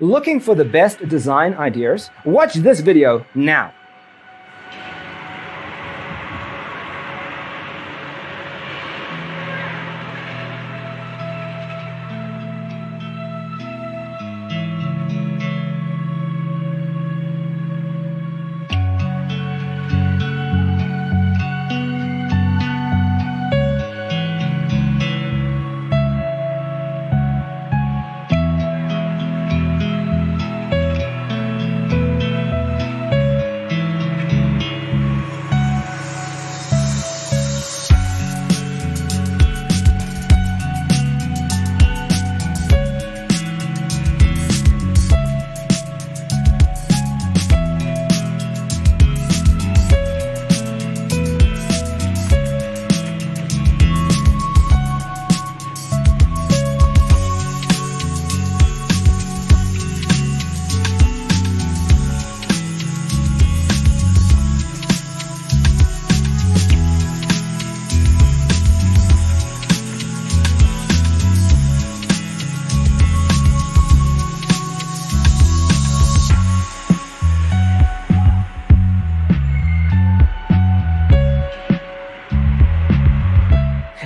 Looking for the best design ideas? Watch this video now.